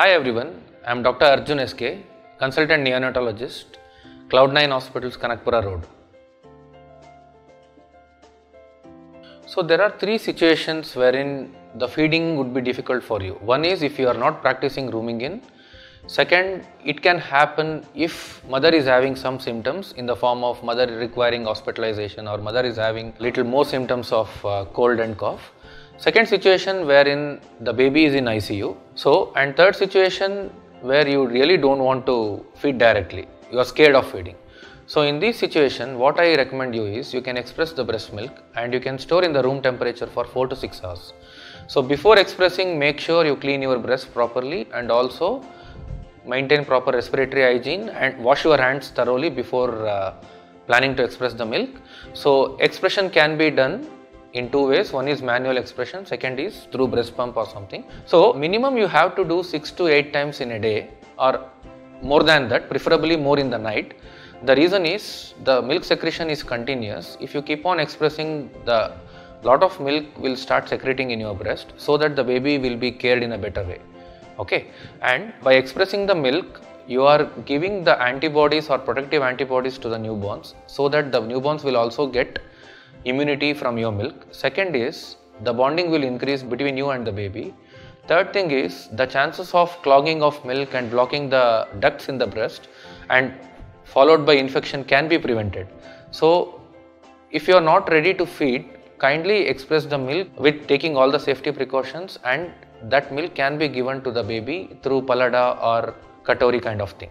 Hi everyone, I am Dr. Arjun SK, consultant neonatologist, Cloudnine Hospitals, Kanakpura Road. So there are three situations wherein the feeding would be difficult for you. One is if you are not practicing rooming in. Second, it can happen if mother is having some symptoms in the form of mother requiring hospitalization or mother is having little more symptoms of uh, cold and cough. Second situation wherein the baby is in ICU. So, and third situation where you really don't want to feed directly. You are scared of feeding. So in this situation, what I recommend you is you can express the breast milk and you can store in the room temperature for 4 to 6 hours. So before expressing, make sure you clean your breast properly and also maintain proper respiratory hygiene and wash your hands thoroughly before uh, planning to express the milk. So expression can be done in two ways. One is manual expression, second is through breast pump or something. So minimum you have to do 6 to 8 times in a day or more than that, preferably more in the night the reason is the milk secretion is continuous. If you keep on expressing the lot of milk will start secreting in your breast so that the baby will be cared in a better way. Okay, and by expressing the milk, you are giving the antibodies or protective antibodies to the newborns so that the newborns will also get immunity from your milk. Second is the bonding will increase between you and the baby. Third thing is the chances of clogging of milk and blocking the ducts in the breast and followed by infection can be prevented. So, if you are not ready to feed, kindly express the milk with taking all the safety precautions and that milk can be given to the baby through palada or katori kind of thing.